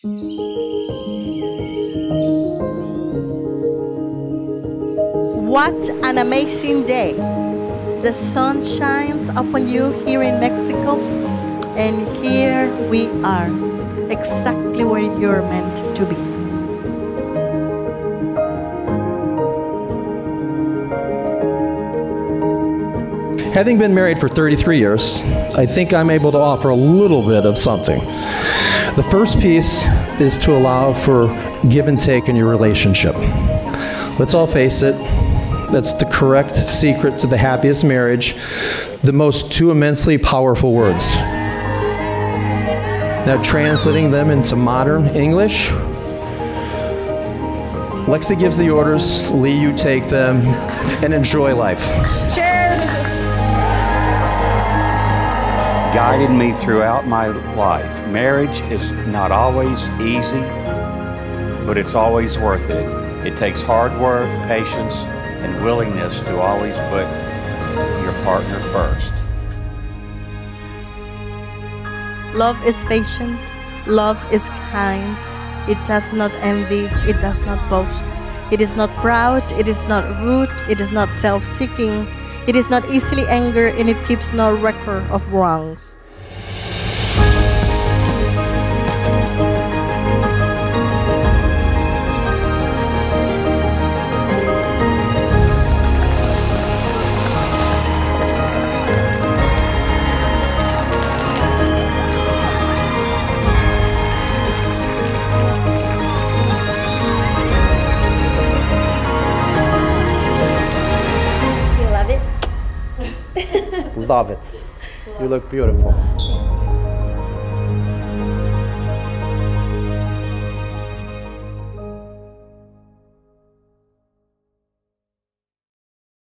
What an amazing day! The sun shines upon you here in Mexico, and here we are, exactly where you're meant to be. Having been married for 33 years, I think I'm able to offer a little bit of something. The first piece is to allow for give and take in your relationship. Let's all face it, that's the correct secret to the happiest marriage, the most two immensely powerful words. Now, translating them into modern English, Lexi gives the orders, Lee, you take them, and enjoy life. Guided me throughout my life. Marriage is not always easy, but it's always worth it. It takes hard work, patience, and willingness to always put your partner first. Love is patient, love is kind, it does not envy, it does not boast, it is not proud, it is not rude, it is not self seeking. It is not easily angered and it keeps no record of wrongs. Love it. You look beautiful.